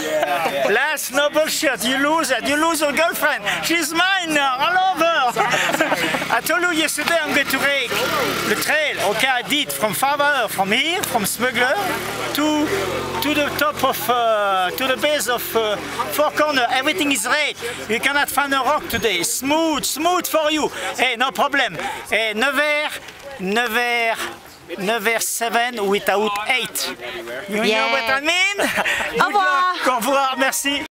Yeah. Last no bullshit. You lose it. You lose your girlfriend. She's mine now. All over. I told you yesterday I'm going to rake the trail. Okay, I did from Favre, uh, from here, from Smuggler to to the top of uh, to the base of uh, Four Corner. Everything is red. You cannot find a rock today. Smooth, smooth for you. Hey, no problem. Hey, Nevers, Nevers. 9h7 without 8. You yeah. know what I mean? Au revoir. Au revoir, merci.